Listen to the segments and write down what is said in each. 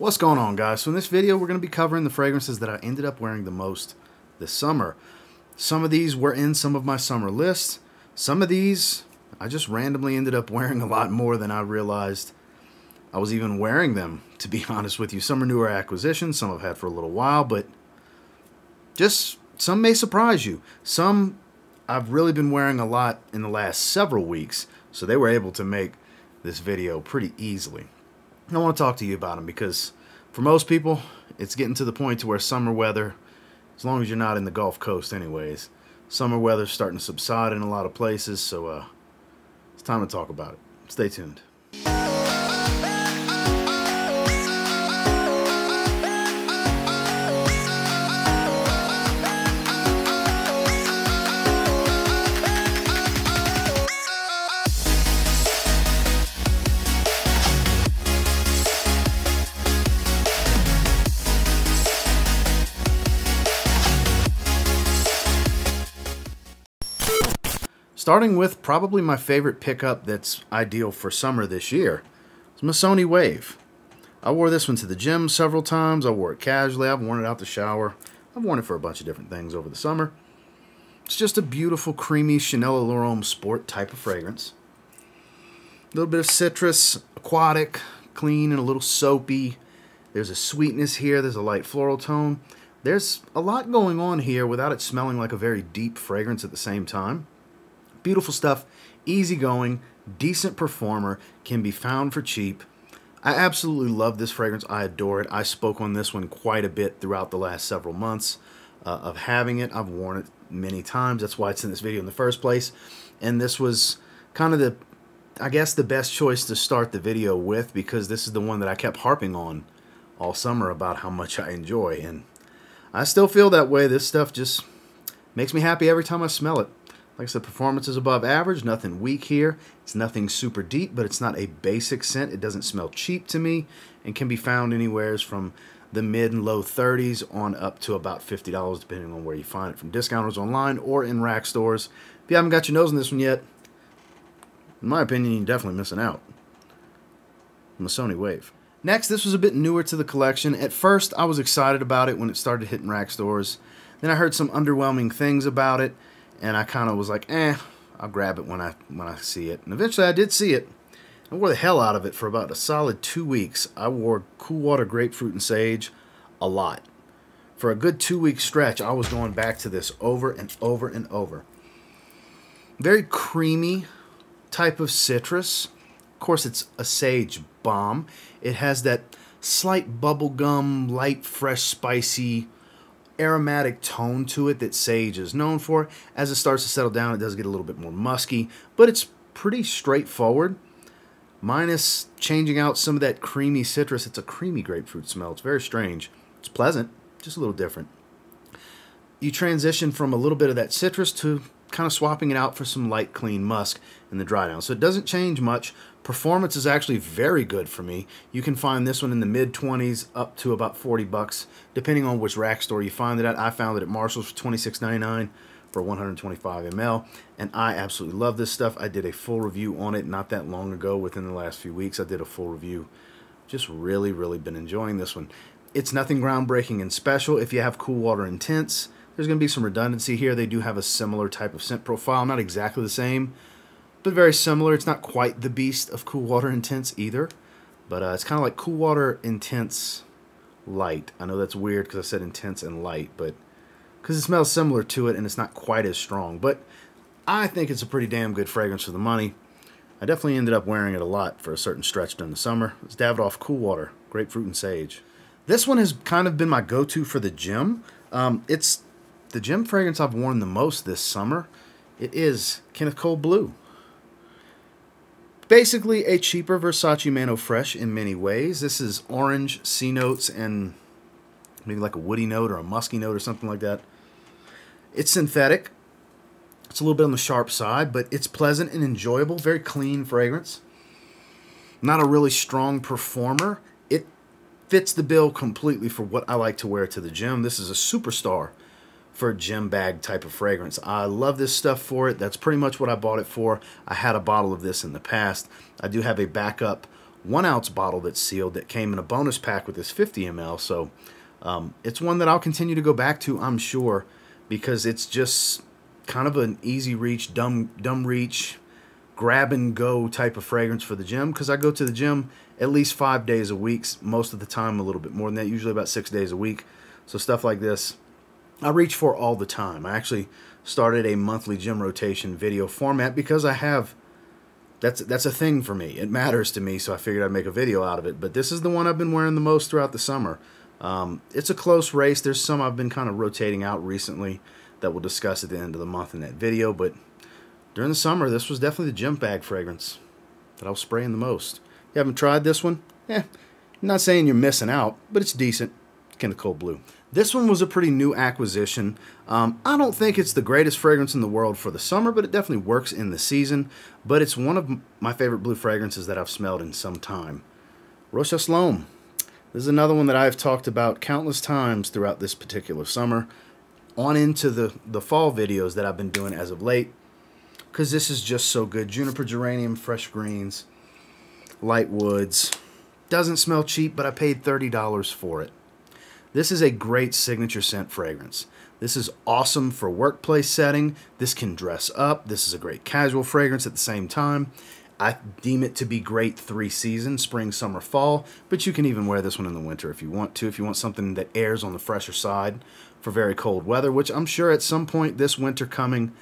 What's going on guys? So in this video we're going to be covering the fragrances that I ended up wearing the most this summer. Some of these were in some of my summer lists. Some of these I just randomly ended up wearing a lot more than I realized I was even wearing them, to be honest with you. Some are newer acquisitions, some I've had for a little while, but just some may surprise you. Some I've really been wearing a lot in the last several weeks, so they were able to make this video pretty easily. I want to talk to you about them because for most people, it's getting to the point to where summer weather, as long as you're not in the Gulf Coast anyways, summer weather's starting to subside in a lot of places, so uh, it's time to talk about it. Stay tuned. Starting with probably my favorite pickup that's ideal for summer this year. It's Missoni Wave. I wore this one to the gym several times. I wore it casually. I've worn it out the shower. I've worn it for a bunch of different things over the summer. It's just a beautiful, creamy Chanel L'Homme Sport type of fragrance. A little bit of citrus, aquatic, clean, and a little soapy. There's a sweetness here. There's a light floral tone. There's a lot going on here without it smelling like a very deep fragrance at the same time. Beautiful stuff, easygoing, decent performer, can be found for cheap. I absolutely love this fragrance. I adore it. I spoke on this one quite a bit throughout the last several months uh, of having it. I've worn it many times. That's why it's in this video in the first place. And this was kind of the, I guess, the best choice to start the video with because this is the one that I kept harping on all summer about how much I enjoy. And I still feel that way. This stuff just makes me happy every time I smell it. Like I said, performance is above average, nothing weak here. It's nothing super deep, but it's not a basic scent. It doesn't smell cheap to me and can be found anywheres from the mid and low 30s on up to about $50 depending on where you find it from discounters online or in rack stores. If you haven't got your nose in this one yet, in my opinion, you're definitely missing out. Missoni Wave. Next, this was a bit newer to the collection. At first, I was excited about it when it started hitting rack stores. Then I heard some underwhelming things about it and I kind of was like, eh, I'll grab it when I when I see it. And eventually I did see it. I wore the hell out of it for about a solid two weeks. I wore Cool Water Grapefruit and Sage a lot. For a good two week stretch, I was going back to this over and over and over. Very creamy type of citrus. Of course, it's a sage bomb. It has that slight bubblegum, light, fresh, spicy aromatic tone to it that sage is known for. As it starts to settle down, it does get a little bit more musky, but it's pretty straightforward. Minus changing out some of that creamy citrus. It's a creamy grapefruit smell. It's very strange. It's pleasant, just a little different. You transition from a little bit of that citrus to kind of swapping it out for some light, clean musk in the dry down. So it doesn't change much. Performance is actually very good for me. You can find this one in the mid 20s up to about 40 bucks, depending on which rack store you find it at. I found it at Marshall's for $26.99 for 125 ml, and I absolutely love this stuff. I did a full review on it not that long ago, within the last few weeks. I did a full review. Just really, really been enjoying this one. It's nothing groundbreaking and special. If you have Cool Water Intense, there's going to be some redundancy here. They do have a similar type of scent profile, not exactly the same, but very similar. It's not quite the beast of Cool Water Intense either, but uh, it's kind of like Cool Water Intense Light. I know that's weird because I said intense and light, but because it smells similar to it and it's not quite as strong. But I think it's a pretty damn good fragrance for the money. I definitely ended up wearing it a lot for a certain stretch during the summer. It's Davidoff Cool Water, Grapefruit and Sage. This one has kind of been my go-to for the gym. Um, it's the gym fragrance I've worn the most this summer. It is Kenneth Cole Blue. Basically a cheaper Versace Man Eau Fraîche in many ways. This is orange, sea notes, and maybe like a woody note or a musky note or something like that. It's synthetic. It's a little bit on the sharp side, but it's pleasant and enjoyable. Very clean fragrance. Not a really strong performer. It fits the bill completely for what I like to wear to the gym. This is a superstar for a gym bag type of fragrance. I love this stuff for it. That's pretty much what I bought it for. I had a bottle of this in the past. I do have a backup one ounce bottle that's sealed that came in a bonus pack with this 50 ml. So um, it's one that I'll continue to go back to, I'm sure, because it's just kind of an easy reach, dumb, dumb reach, grab and go type of fragrance for the gym. Because I go to the gym at least five days a week, most of the time a little bit more than that, usually about six days a week. So stuff like this, I reach for all the time. I actually started a monthly gym rotation video format because I have that's that's a thing for me. It matters to me, so I figured I'd make a video out of it. But this is the one I've been wearing the most throughout the summer. Um, it's a close race. There's some I've been kind of rotating out recently that we'll discuss at the end of the month in that video. But during the summer, this was definitely the gym bag fragrance that I was spraying the most. You haven't tried this one? Eh, I'm not saying you're missing out, but it's decent. Kenneth Cole blue. This one was a pretty new acquisition. Um, I don't think it's the greatest fragrance in the world for the summer, but it definitely works in the season. But it's one of my favorite blue fragrances that I've smelled in some time. Rochas L'Homme. This is another one that I've talked about countless times throughout this particular summer, on into the, the fall videos that I've been doing as of late, because this is just so good. Juniper geranium, fresh greens, light woods. Doesn't smell cheap, but I paid $30 for it. This is a great signature scent fragrance. This is awesome for workplace setting. This can dress up. This is a great casual fragrance at the same time. I deem it to be great three seasons, spring, summer, fall, but you can even wear this one in the winter if you want to, if you want something that airs on the fresher side for very cold weather, which I'm sure at some point this winter coming,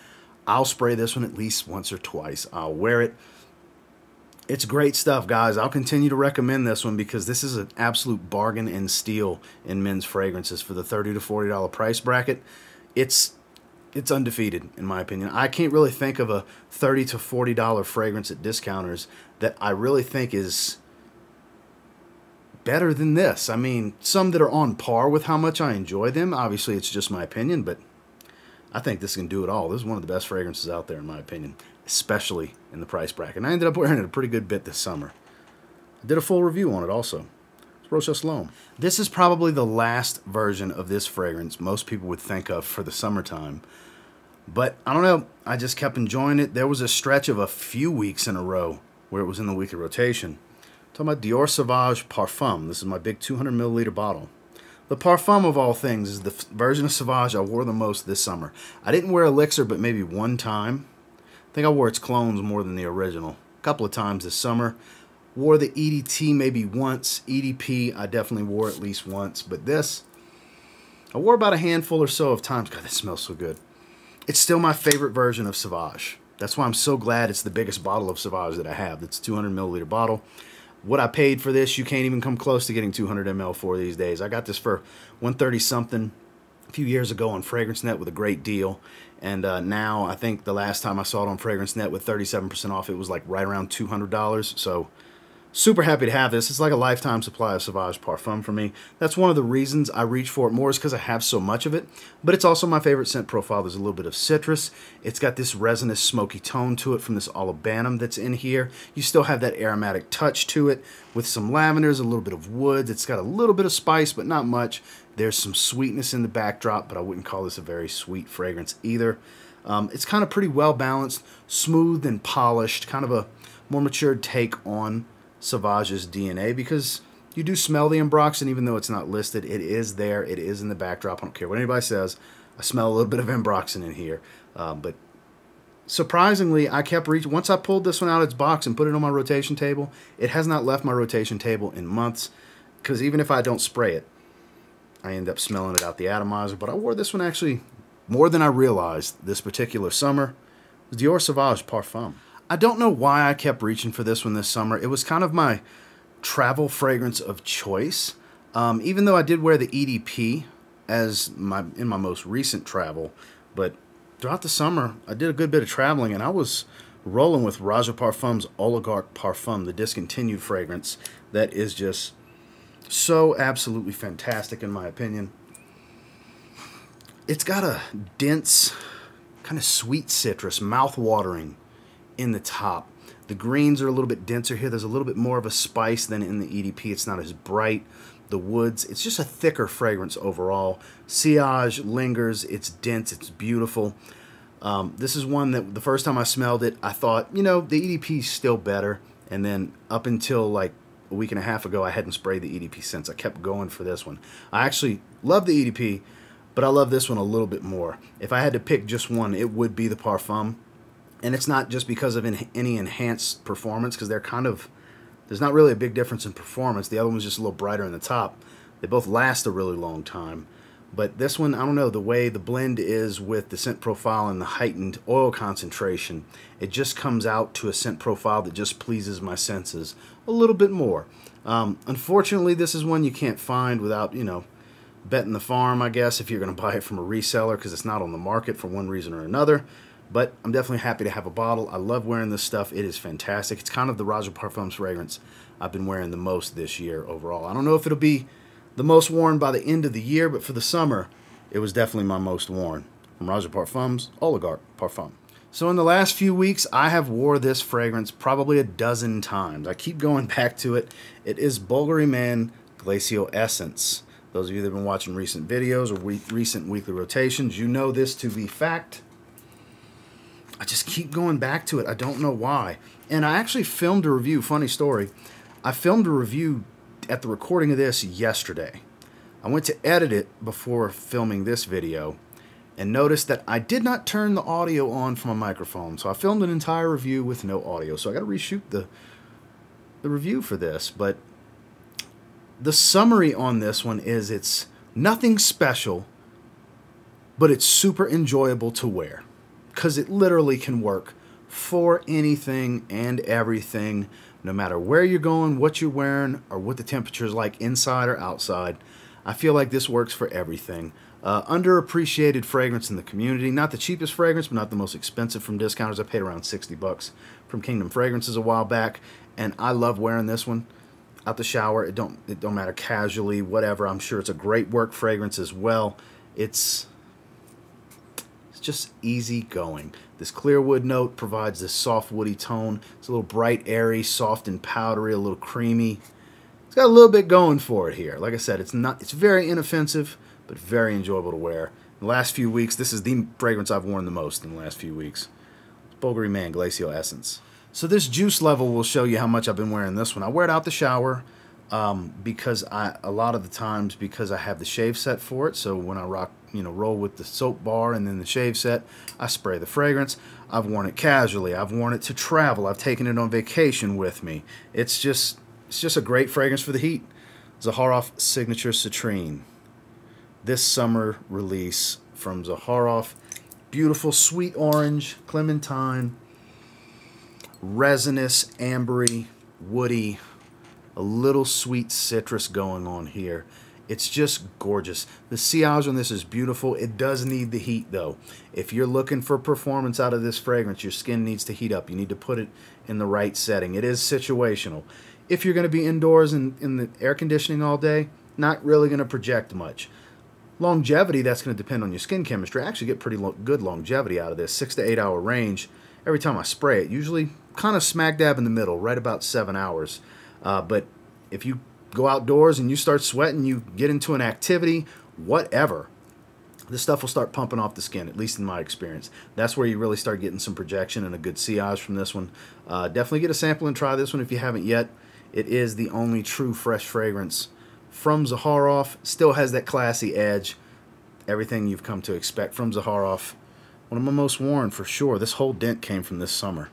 I'll spray this one at least once or twice. I'll wear it it's great stuff, guys. I'll continue to recommend this one because this is an absolute bargain and steal in men's fragrances for the 30 to $40 price bracket. It's it's undefeated in my opinion. I can't really think of a 30 to $40 fragrance at discounters that I really think is better than this. I mean, some that are on par with how much I enjoy them. Obviously, it's just my opinion, but I think this can do it all. This is one of the best fragrances out there in my opinion especially in the price bracket. And I ended up wearing it a pretty good bit this summer. I did a full review on it also. It's Rochas L'Homme. This is probably the last version of this fragrance most people would think of for the summertime. But I don't know, I just kept enjoying it. There was a stretch of a few weeks in a row where it was in the weekly rotation. I'm talking about Dior Sauvage Parfum. This is my big 200 milliliter bottle. The Parfum of all things is the version of Sauvage I wore the most this summer. I didn't wear Elixir but maybe one time think I wore its clones more than the original. A couple of times this summer. Wore the EDT maybe once. EDP I definitely wore at least once. But this, I wore about a handful or so of times. God, this smells so good. It's still my favorite version of Sauvage. That's why I'm so glad it's the biggest bottle of Sauvage that I have. It's a 200 milliliter bottle. What I paid for this, you can't even come close to getting 200 ml for these days. I got this for 130 something a few years ago on Fragrance Net with a great deal. And uh, now I think the last time I saw it on Fragrance Net with 37% off, it was like right around $200. So super happy to have this. It's like a lifetime supply of Sauvage Parfum for me. That's one of the reasons I reach for it more is because I have so much of it. But it's also my favorite scent profile. There's a little bit of citrus. It's got this resinous smoky tone to it from this olibanum that's in here. You still have that aromatic touch to it with some lavenders, a little bit of wood. It's got a little bit of spice, but not much. There's some sweetness in the backdrop, but I wouldn't call this a very sweet fragrance either. Um, it's kind of pretty well balanced, smooth and polished, kind of a more matured take on Sauvage's DNA because you do smell the Ambroxan, even though it's not listed. It is there. It is in the backdrop. I don't care what anybody says. I smell a little bit of Ambroxan in here. Um, but surprisingly, I kept reaching. Once I pulled this one out of its box and put it on my rotation table, it has not left my rotation table in months. Because even if I don't spray it, I end up smelling it out the atomizer. But I wore this one actually more than I realized this particular summer. Dior Sauvage Parfum. I don't know why I kept reaching for this one this summer. It was kind of my travel fragrance of choice. Um, even though I did wear the EDP as my in my most recent travel, but throughout the summer I did a good bit of traveling and I was rolling with Roja Parfums Oligarch Parfum, the discontinued fragrance that is just so absolutely fantastic in my opinion. It's got a dense, kind of sweet citrus, mouth-watering in the top. The greens are a little bit denser here. There's a little bit more of a spice than in the EDP. It's not as bright. The woods, it's just a thicker fragrance overall. Sillage lingers. It's dense. It's beautiful. Um, this is one that the first time I smelled it, I thought, you know, the EDP is still better. And then up until like a week and a half ago, I hadn't sprayed the EDP since. I kept going for this one. I actually love the EDP, but I love this one a little bit more. If I had to pick just one, it would be the Parfum. And it's not just because of any enhanced performance, because they're kind of, there's not really a big difference in performance. The other one's just a little brighter in the top. They both last a really long time. But this one, I don't know, the way the blend is with the scent profile and the heightened oil concentration, it just comes out to a scent profile that just pleases my senses a little bit more. Um, unfortunately, this is one you can't find without, you know, betting the farm, I guess, if you're going to buy it from a reseller because it's not on the market for one reason or another. But I'm definitely happy to have a bottle. I love wearing this stuff. It is fantastic. It's kind of the Roja Parfums fragrance I've been wearing the most this year overall. I don't know if it'll be the most worn by the end of the year, but for the summer, it was definitely my most worn. From Roja Parfums, Oligarch Parfum. So in the last few weeks, I have wore this fragrance probably a dozen times. I keep going back to it. It is Bulgari Man Glacial Essence. Those of you that have been watching recent videos or recent weekly rotations, you know this to be fact. I just keep going back to it. I don't know why. And I actually filmed a review, funny story. I filmed a review at the recording of this yesterday. I went to edit it before filming this video and noticed that I did not turn the audio on from a microphone. So I filmed an entire review with no audio. So I got to reshoot the the review for this, but the summary on this one is it's nothing special, but it's super enjoyable to wear because it literally can work for anything and everything no matter where you're going, what you're wearing, or what the temperature is like inside or outside. I feel like this works for everything. Uh, underappreciated fragrance in the community. Not the cheapest fragrance, but not the most expensive from discounters. I paid around 60 bucks from Kingdom Fragrances a while back, and I love wearing this one out the shower. It don't it don't matter casually, whatever. I'm sure it's a great work fragrance as well. It's it's just easy going. This clear wood note provides this soft woody tone. It's a little bright, airy, soft and powdery, a little creamy. It's got a little bit going for it here. Like I said, it's not it's very inoffensive, but very enjoyable to wear. In the last few weeks, this is the fragrance I've worn the most in the last few weeks. It's Bulgari Man Glacial Essence. So this juice level will show you how much I've been wearing this one. I wear it out the shower um, because I a lot of the times because I have the shave set for it. So when I rock you know, roll with the soap bar and then the shave set. I spray the fragrance. I've worn it casually. I've worn it to travel. I've taken it on vacation with me. It's just it's just a great fragrance for the heat. Zaharoff Signature Citrine. This summer release from Zaharoff. Beautiful sweet orange, clementine, resinous, ambery, woody, a little sweet citrus going on here. It's just gorgeous. The sillage on this is beautiful. It does need the heat though. If you're looking for performance out of this fragrance, your skin needs to heat up. You need to put it in the right setting. It is situational. If you're going to be indoors in, in the air conditioning all day, not really going to project much. Longevity, that's going to depend on your skin chemistry. I actually get pretty lo good longevity out of this, six to eight hour range every time I spray it. Usually kind of smack dab in the middle, right about seven hours. Uh, but if you go outdoors and you start sweating, you get into an activity, whatever, this stuff will start pumping off the skin, at least in my experience. That's where you really start getting some projection and a good sillage from this one. Uh, definitely get a sample and try this one if you haven't yet. It is the only true fresh fragrance from Zaharoff. Still has that classy edge. Everything you've come to expect from Zaharoff. One of my most worn for sure. This whole dent came from this summer.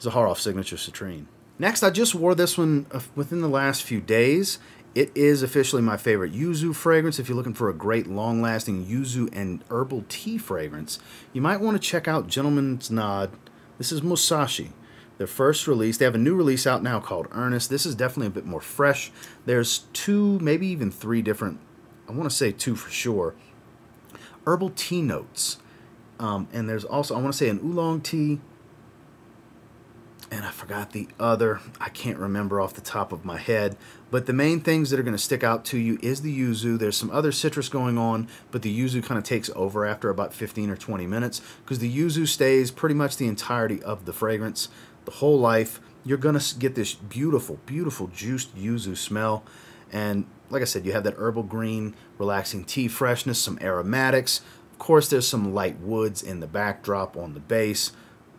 Zaharoff Signature Citrine. Next, I just wore this one uh, within the last few days. It is officially my favorite yuzu fragrance. If you're looking for a great long-lasting yuzu and herbal tea fragrance, you might want to check out Gentleman's Nod. This is Musashi. Their first release. They have a new release out now called Earnest. This is definitely a bit more fresh. There's two, maybe even three different, I want to say two for sure, herbal tea notes. Um, and there's also, I want to say an oolong tea, and I forgot the other. I can't remember off the top of my head. But the main things that are going to stick out to you is the yuzu. There's some other citrus going on, but the yuzu kind of takes over after about 15 or 20 minutes because the yuzu stays pretty much the entirety of the fragrance, the whole life. You're going to get this beautiful, beautiful juiced yuzu smell. And like I said, you have that herbal green, relaxing tea freshness, some aromatics. Of course, there's some light woods in the backdrop on the base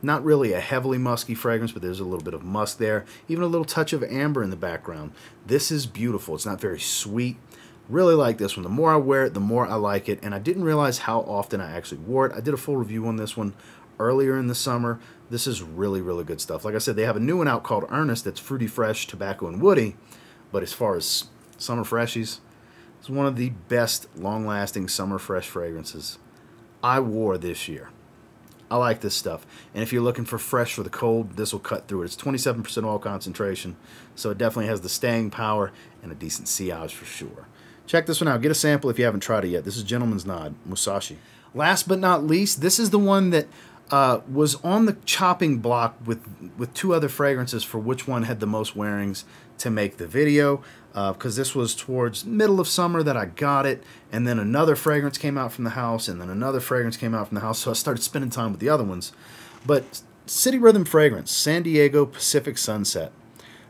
Not really a heavily musky fragrance, but there's a little bit of musk there. Even a little touch of amber in the background. This is beautiful. It's not very sweet. Really like this one. The more I wear it, the more I like it. And I didn't realize how often I actually wore it. I did a full review on this one earlier in the summer. This is really, really good stuff. Like I said, they have a new one out called Earnest that's fruity, fresh, tobacco, and woody. But as far as summer freshies, it's one of the best long-lasting summer fresh fragrances I wore this year. I like this stuff. And if you're looking for fresh for the cold, this will cut through it. It's 27% oil concentration, so it definitely has the staying power and a decent sillage for sure. Check this one out. Get a sample if you haven't tried it yet. This is Gentleman's Nod, Musashi. Last but not least, this is the one that uh, was on the chopping block with with two other fragrances for which one had the most wearings to make the video because uh, this was towards middle of summer that I got it and then another fragrance came out from the house and then another fragrance came out from the house so I started spending time with the other ones but City Rhythm fragrance San Diego Pacific Sunset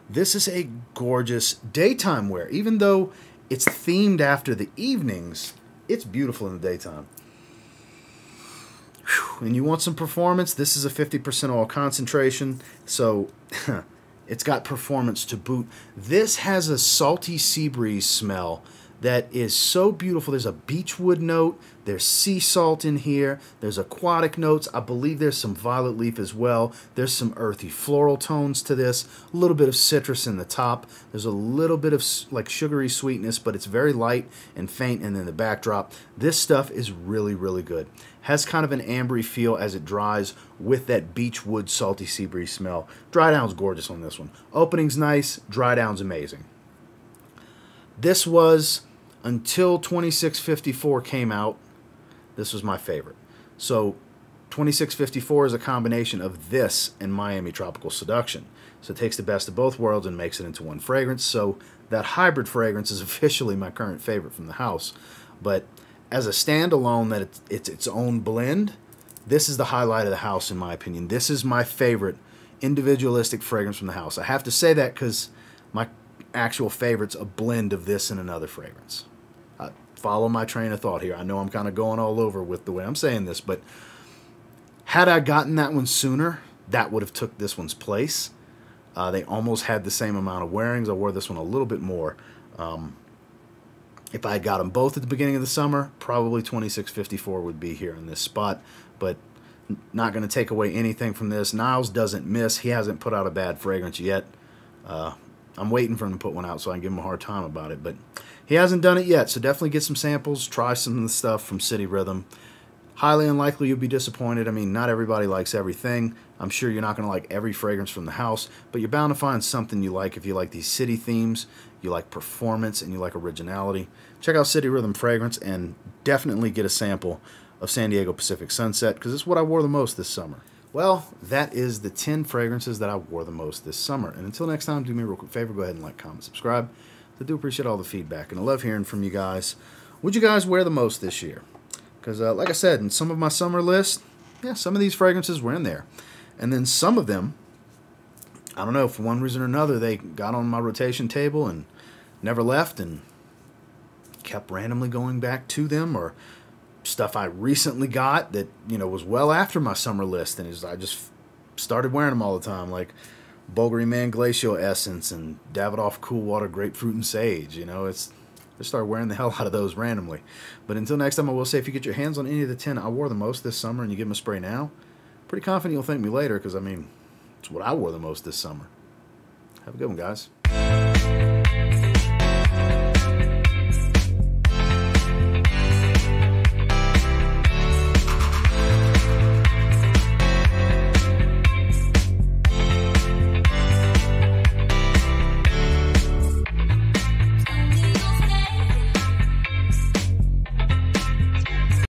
this is a gorgeous daytime wear even though it's themed after the evenings. It's beautiful in the daytime. And you want some performance? This is a 50% oil concentration, so it's got performance to boot. This has a salty sea breeze smell that is so beautiful. There's a beechwood note, there's sea salt in here, there's aquatic notes. I believe there's some violet leaf as well. There's some earthy floral tones to this, a little bit of citrus in the top. There's a little bit of like sugary sweetness, but it's very light and faint and then the backdrop. This stuff is really, really good. Has kind of an ambery feel as it dries with that beechwood salty sea breeze smell. Dry down's gorgeous on this one. Opening's nice, dry down's amazing. This was until 2654 came out, this was my favorite. So 2654 is a combination of this and Miami Tropical Seduction. So it takes the best of both worlds and makes it into one fragrance. So that hybrid fragrance is officially my current favorite from the house. But as a standalone, that it's, it's its own blend, this is the highlight of the house in my opinion. This is my favorite individualistic fragrance from the house. I have to say that because my actual favorite's a blend of this and another fragrance. Follow my train of thought here. I know I'm kind of going all over with the way I'm saying this, but had I gotten that one sooner, that would have took this one's place. Uh, they almost had the same amount of wearings. I wore this one a little bit more. Um, if I had got them both at the beginning of the summer, probably 2654 would be here in this spot, but not going to take away anything from this. Niles doesn't miss. He hasn't put out a bad fragrance yet. Uh, I'm waiting for him to put one out so I can give him a hard time about it. But he hasn't done it yet, so definitely get some samples. Try some of the stuff from City Rhythm. Highly unlikely you'll be disappointed. I mean, not everybody likes everything. I'm sure you're not going to like every fragrance from the house, but you're bound to find something you like if you like these city themes, you like performance, and you like originality. Check out City Rhythm Fragrance and definitely get a sample of San Diego Pacific Sunset because it's what I wore the most this summer. Well, that is the 10 fragrances that I wore the most this summer. And until next time, do me a real quick favor. Go ahead and like, comment, subscribe. I do appreciate all the feedback. And I love hearing from you guys. Would you guys wear the most this year? Because, uh, like I said, in some of my summer lists, yeah, some of these fragrances were in there. And then some of them, I don't know, for one reason or another, they got on my rotation table and never left and kept randomly going back to them or stuff I recently got that you know was well after my summer list, and is I just started wearing them all the time, like Bulgari Man Glacial Essence and Davidoff Cool Water Grapefruit and Sage. You know, it's I started wearing the hell out of those randomly. But until next time, I will say if you get your hands on any of the 10 I wore the most this summer and you give them a spray now, pretty confident you'll thank me later because, I mean, it's what I wore the most this summer. Have a good one, guys.